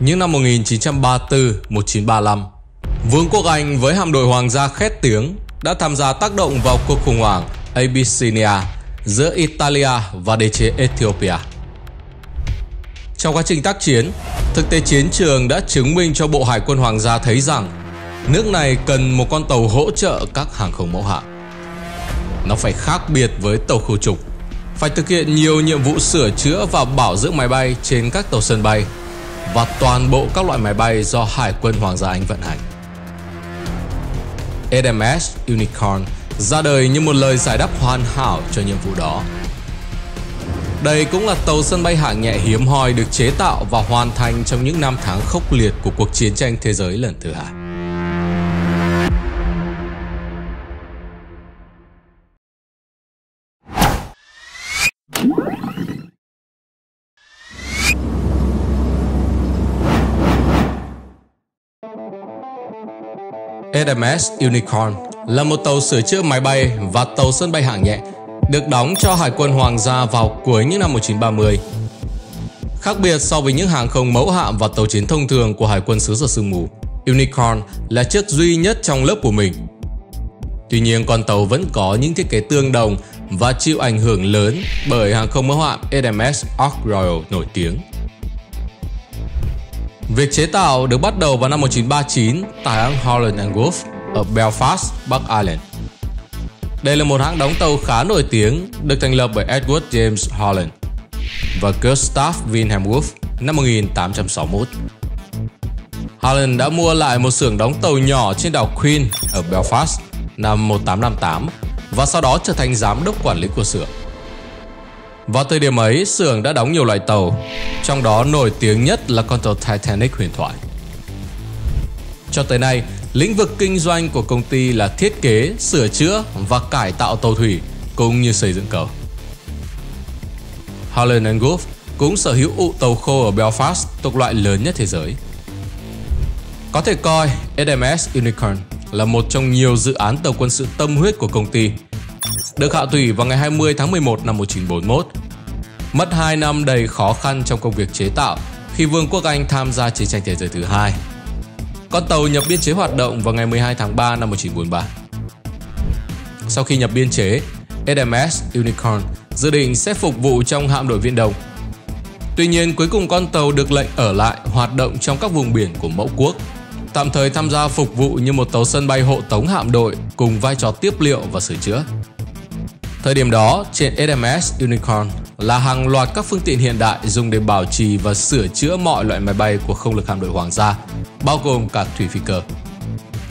Những năm 1934-1935, Vương quốc Anh với hạm đội hoàng gia khét tiếng đã tham gia tác động vào cuộc khủng hoảng Abyssinia giữa Italia và đế chế Ethiopia. Trong quá trình tác chiến, thực tế chiến trường đã chứng minh cho Bộ Hải quân Hoàng gia thấy rằng nước này cần một con tàu hỗ trợ các hàng không mẫu hạm. Nó phải khác biệt với tàu khu trục, phải thực hiện nhiều nhiệm vụ sửa chữa và bảo dưỡng máy bay trên các tàu sân bay và toàn bộ các loại máy bay do Hải quân Hoàng gia Anh vận hành. HMS Unicorn ra đời như một lời giải đáp hoàn hảo cho nhiệm vụ đó. Đây cũng là tàu sân bay hạng nhẹ hiếm hoi được chế tạo và hoàn thành trong những năm tháng khốc liệt của cuộc chiến tranh thế giới lần thứ hai. HMS Unicorn là một tàu sửa chữa máy bay và tàu sân bay hạng nhẹ được đóng cho Hải quân Hoàng gia vào cuối những năm 1930. Khác biệt so với những hàng không mẫu hạm và tàu chiến thông thường của Hải quân xứ sở sương mù, Unicorn là chiếc duy nhất trong lớp của mình. Tuy nhiên con tàu vẫn có những thiết kế tương đồng và chịu ảnh hưởng lớn bởi hàng không mẫu hạm HMS Ark Royal nổi tiếng. Việc chế tạo được bắt đầu vào năm 1939 tại hãng Holland Wolf Wolff ở Belfast, Bắc Ireland. Đây là một hãng đóng tàu khá nổi tiếng được thành lập bởi Edward James Holland và Gustav Wilhelm Wolff năm 1861. Holland đã mua lại một xưởng đóng tàu nhỏ trên đảo Queen ở Belfast năm 1858 và sau đó trở thành giám đốc quản lý của xưởng. Vào thời điểm ấy, xưởng đã đóng nhiều loại tàu, trong đó nổi tiếng nhất là con tàu Titanic huyền thoại. Cho tới nay, lĩnh vực kinh doanh của công ty là thiết kế, sửa chữa và cải tạo tàu thủy cũng như xây dựng cầu. Holland Wolff cũng sở hữu ụ tàu khô ở Belfast thuộc loại lớn nhất thế giới. Có thể coi SMS Unicorn là một trong nhiều dự án tàu quân sự tâm huyết của công ty được hạ thủy vào ngày 20 tháng 11 năm 1941. Mất 2 năm đầy khó khăn trong công việc chế tạo khi Vương quốc Anh tham gia chiến tranh thế giới thứ hai. Con tàu nhập biên chế hoạt động vào ngày 12 tháng 3 năm 1943. Sau khi nhập biên chế, HMS Unicorn dự định sẽ phục vụ trong hạm đội Viễn Đông. Tuy nhiên, cuối cùng con tàu được lệnh ở lại hoạt động trong các vùng biển của mẫu quốc, tạm thời tham gia phục vụ như một tàu sân bay hộ tống hạm đội cùng vai trò tiếp liệu và sửa chữa. Thời điểm đó, trên ADMS Unicorn là hàng loạt các phương tiện hiện đại dùng để bảo trì và sửa chữa mọi loại máy bay của không lực hạm đội hoàng gia, bao gồm cả thủy phi cơ.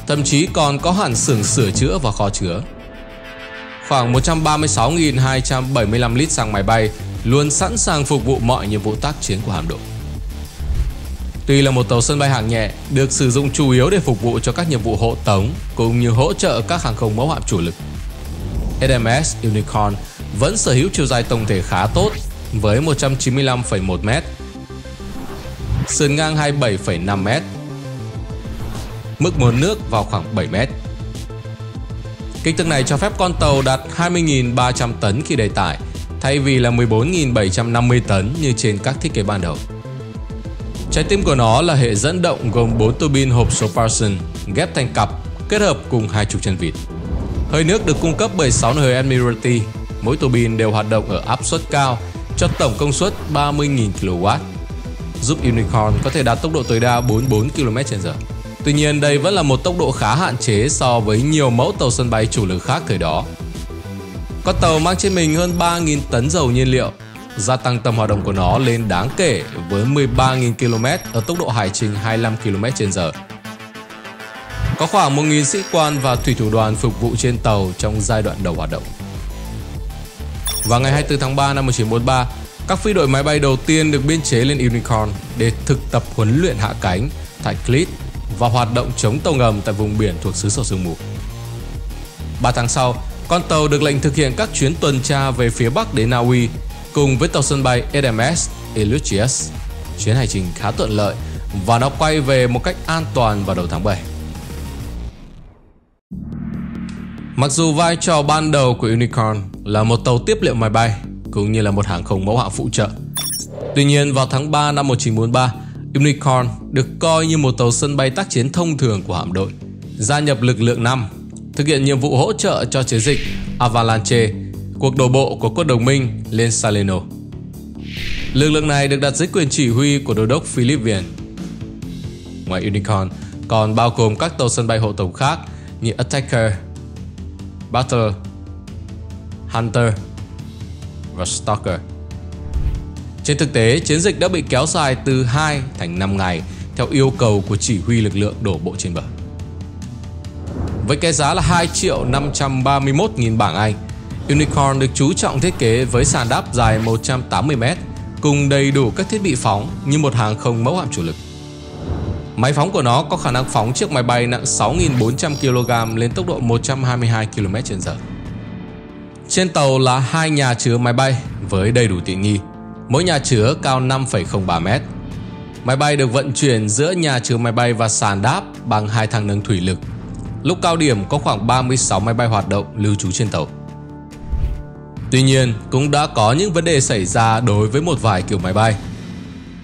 Thậm chí còn có hẳn xưởng sửa chữa và kho chứa. Khoảng 136.275 lít xăng máy bay luôn sẵn sàng phục vụ mọi nhiệm vụ tác chiến của hạm đội. Tuy là một tàu sân bay hạng nhẹ, được sử dụng chủ yếu để phục vụ cho các nhiệm vụ hộ tống cũng như hỗ trợ các hàng không mẫu hạm chủ lực. SMS Unicorn vẫn sở hữu chiều dài tổng thể khá tốt với 195,1 m, sườn ngang 27,5 m, mức mớn nước vào khoảng 7 m. Kích thước này cho phép con tàu đạt 20.300 tấn khi đầy tải, thay vì là 14.750 tấn như trên các thiết kế ban đầu. Trái tim của nó là hệ dẫn động gồm 4 tuabin hộp số Parson ghép thành cặp kết hợp cùng hai trục chân vịt. Hơi nước được cung cấp bởi 6 nồi hơi Admiralty, mỗi tua bin đều hoạt động ở áp suất cao cho tổng công suất 30.000 kW, giúp Unicorn có thể đạt tốc độ tối đa 44 km/h. Tuy nhiên, đây vẫn là một tốc độ khá hạn chế so với nhiều mẫu tàu sân bay chủ lực khác thời đó. Con tàu mang trên mình hơn 3.000 tấn dầu nhiên liệu, gia tăng tầm hoạt động của nó lên đáng kể với 13.000 km ở tốc độ hải trình 25 km/h có khoảng 1.000 sĩ quan và thủy thủ đoàn phục vụ trên tàu trong giai đoạn đầu hoạt động. Vào ngày 24 tháng 3 năm 1943, các phi đội máy bay đầu tiên được biên chế lên Unicorn để thực tập huấn luyện hạ cánh tại Clit và hoạt động chống tàu ngầm tại vùng biển thuộc xứ sở sương mù. 3 tháng sau, con tàu được lệnh thực hiện các chuyến tuần tra về phía bắc đến Na Uy cùng với tàu sân bay ADMS Illustrious Chuyến hành trình khá thuận lợi và nó quay về một cách an toàn vào đầu tháng 7. Mặc dù vai trò ban đầu của Unicorn là một tàu tiếp liệu máy bay cũng như là một hàng không mẫu hạm phụ trợ. Tuy nhiên vào tháng 3 năm 1943, Unicorn được coi như một tàu sân bay tác chiến thông thường của hạm đội, gia nhập lực lượng 5, thực hiện nhiệm vụ hỗ trợ cho chiến dịch Avalanche, cuộc đổ bộ của quân đồng minh lên Salerno. Lực lượng này được đặt dưới quyền chỉ huy của đô đốc Philip Vian. Ngoài Unicorn, còn bao gồm các tàu sân bay hộ tống khác như Attacker, Battle, Hunter và Stalker. Trên thực tế, chiến dịch đã bị kéo dài từ 2 thành 5 ngày theo yêu cầu của chỉ huy lực lượng đổ bộ trên bờ. Với cái giá là 2 triệu 531 nghìn bảng Anh, Unicorn được chú trọng thiết kế với sàn đáp dài 180m cùng đầy đủ các thiết bị phóng như một hàng không mẫu hạm chủ lực. Máy phóng của nó có khả năng phóng chiếc máy bay nặng 6.400 kg lên tốc độ 122 km/h. Trên tàu là hai nhà chứa máy bay với đầy đủ tiện nghi, mỗi nhà chứa cao 5,03 m. Máy bay được vận chuyển giữa nhà chứa máy bay và sàn đáp bằng hai thang nâng thủy lực. Lúc cao điểm có khoảng 36 máy bay hoạt động lưu trú trên tàu. Tuy nhiên, cũng đã có những vấn đề xảy ra đối với một vài kiểu máy bay,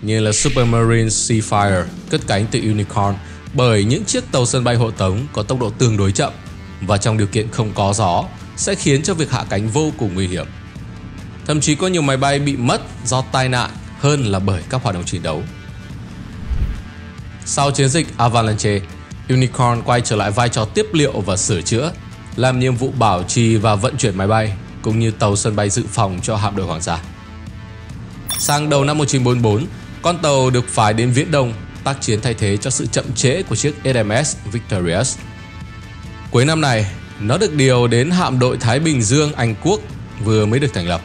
như là Supermarine Seafire cất cánh từ Unicorn bởi những chiếc tàu sân bay hộ tống có tốc độ tương đối chậm và trong điều kiện không có gió sẽ khiến cho việc hạ cánh vô cùng nguy hiểm. Thậm chí có nhiều máy bay bị mất do tai nạn hơn là bởi các hoạt động chiến đấu. Sau chiến dịch Avalanche, Unicorn quay trở lại vai trò tiếp liệu và sửa chữa, làm nhiệm vụ bảo trì và vận chuyển máy bay cũng như tàu sân bay dự phòng cho hạm đội hoàng gia. Sang đầu năm 1944, con tàu được phái đến Viễn Đông tác chiến thay thế cho sự chậm trễ của chiếc HMS Victorious. Cuối năm này, nó được điều đến hạm đội Thái Bình Dương Anh Quốc vừa mới được thành lập,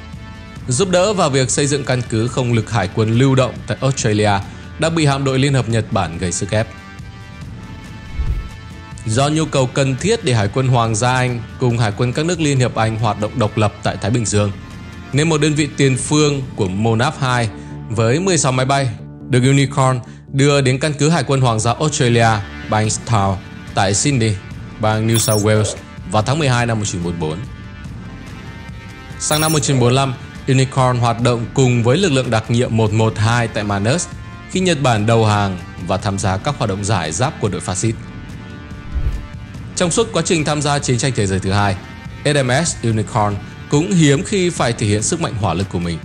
giúp đỡ vào việc xây dựng căn cứ không lực hải quân lưu động tại Australia đã bị hạm đội Liên hợp Nhật Bản gây sức ép. Do nhu cầu cần thiết để Hải quân Hoàng gia Anh cùng Hải quân các nước Liên hiệp Anh hoạt động độc lập tại Thái Bình Dương, nên một đơn vị tiền phương của Monaf 2 với 16 máy bay được Unicorn đưa đến căn cứ Hải quân Hoàng gia Australia Bankstown tại Sydney, bang New South Wales vào tháng 12 năm 1944. Sang năm 1945, Unicorn hoạt động cùng với lực lượng đặc nhiệm 112 tại Manus khi Nhật Bản đầu hàng và tham gia các hoạt động giải giáp của đội phát xít. Trong suốt quá trình tham gia chiến tranh thế giới thứ hai, HMS Unicorn cũng hiếm khi phải thể hiện sức mạnh hỏa lực của mình.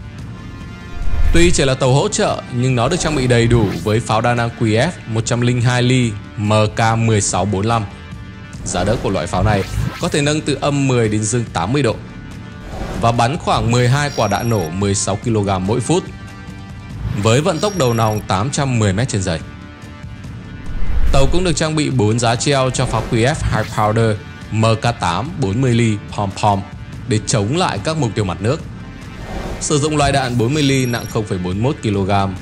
Tuy chỉ là tàu hỗ trợ, nhưng nó được trang bị đầy đủ với pháo đa năng QF 102 ly MK1645. Giá đỡ của loại pháo này có thể nâng từ âm 10 đến dương 80 độ và bắn khoảng 12 quả đạn nổ 16 kg mỗi phút, với vận tốc đầu nòng 810 m trên giây. Tàu cũng được trang bị 4 giá treo cho pháo QF High Powder MK8 40 ly pom pom để chống lại các mục tiêu mặt nước. Sử dụng loại đạn 40 ly nặng 0,41 kg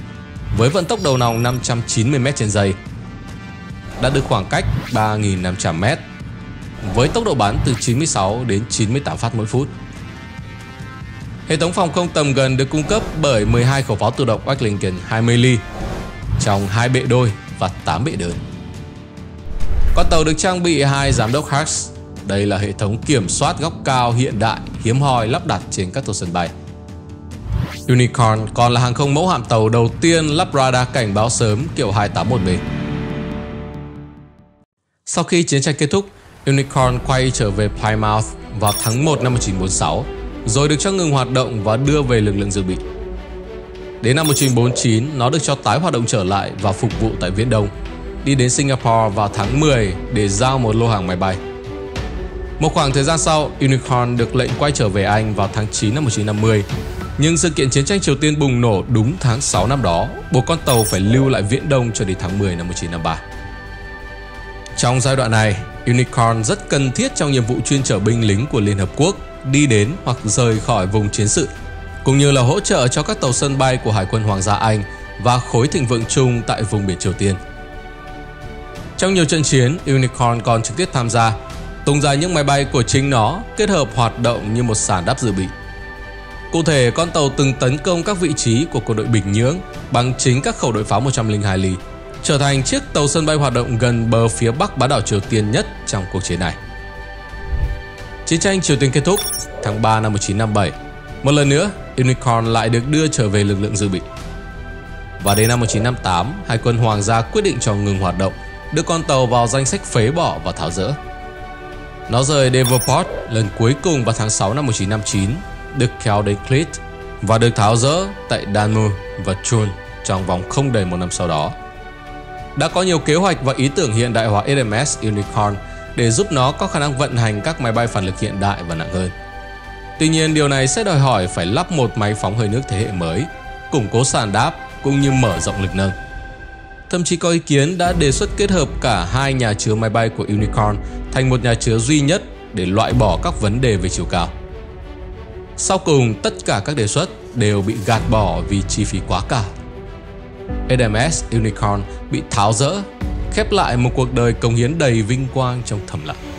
với vận tốc đầu nòng 590 m trên giây. đạt được khoảng cách 3.500 m với tốc độ bắn từ 96 đến 98 phát mỗi phút. Hệ thống phòng không tầm gần được cung cấp bởi 12 khẩu pháo tự động Wacklingen 20 ly trong hai bệ đôi và 8 bệ đơn. Con tàu được trang bị hai giám đốc Hux. Đây là hệ thống kiểm soát góc cao hiện đại hiếm hoi lắp đặt trên các tàu sân bay. Unicorn còn là hàng không mẫu hạm tàu đầu tiên lắp radar cảnh báo sớm kiểu 281B. Sau khi chiến tranh kết thúc, Unicorn quay trở về Plymouth vào tháng 1 năm 1946, rồi được cho ngừng hoạt động và đưa về lực lượng dự bị. Đến năm 1949, nó được cho tái hoạt động trở lại và phục vụ tại Viễn Đông đi đến Singapore vào tháng 10 để giao một lô hàng máy bay. Một khoảng thời gian sau, Unicorn được lệnh quay trở về Anh vào tháng 9 năm 1950. Nhưng sự kiện chiến tranh Triều Tiên bùng nổ đúng tháng 6 năm đó, buộc con tàu phải lưu lại Viễn Đông cho đến tháng 10 năm 1953. Trong giai đoạn này, Unicorn rất cần thiết trong nhiệm vụ chuyên chở binh lính của Liên Hợp Quốc đi đến hoặc rời khỏi vùng chiến sự, cũng như là hỗ trợ cho các tàu sân bay của Hải quân Hoàng gia Anh và khối thịnh vượng chung tại vùng biển Triều Tiên. Trong nhiều trận chiến, Unicorn còn trực tiếp tham gia, tung ra những máy bay của chính nó kết hợp hoạt động như một sàn đáp dự bị. Cụ thể, con tàu từng tấn công các vị trí của quân đội Bình Nhưỡng bằng chính các khẩu đội pháo 102 ly, trở thành chiếc tàu sân bay hoạt động gần bờ phía bắc bán đảo Triều Tiên nhất trong cuộc chiến này. Chiến tranh Triều Tiên kết thúc tháng 3 năm 1957. Một lần nữa, Unicorn lại được đưa trở về lực lượng dự bị. Và đến năm 1958, Hải quân Hoàng gia quyết định cho ngừng hoạt động, đưa con tàu vào danh sách phế bỏ và tháo rỡ. Nó rời Devonport lần cuối cùng vào tháng 6 năm 1959, được kéo đến Clit và được tháo rỡ tại Danu và Chun trong vòng không đầy một năm sau đó. Đã có nhiều kế hoạch và ý tưởng hiện đại hóa HMS Unicorn để giúp nó có khả năng vận hành các máy bay phản lực hiện đại và nặng hơn. Tuy nhiên, điều này sẽ đòi hỏi phải lắp một máy phóng hơi nước thế hệ mới, củng cố sàn đáp cũng như mở rộng lực nâng. Thậm chí có ý kiến đã đề xuất kết hợp cả hai nhà chứa máy bay của Unicorn thành một nhà chứa duy nhất để loại bỏ các vấn đề về chiều cao. Sau cùng, tất cả các đề xuất đều bị gạt bỏ vì chi phí quá cao. ADMS Unicorn bị tháo rỡ, khép lại một cuộc đời công hiến đầy vinh quang trong thầm lặng.